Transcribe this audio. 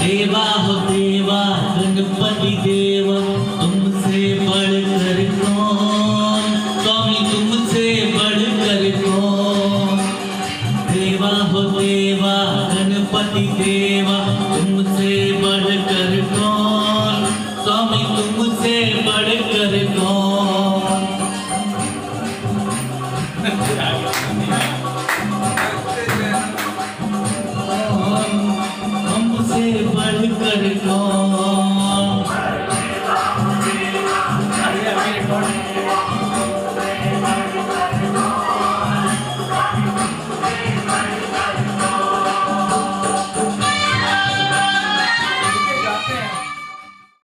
देवा हो देवा गणपति देवा, तुमसे बढ़कर कौन? स्वामी, तुमसे बढ़कर कौन? देवा हो देवा गणपति देवा, तुमसे बढ़कर कौन? स्वामी, तुमसे बढ़कर कौन?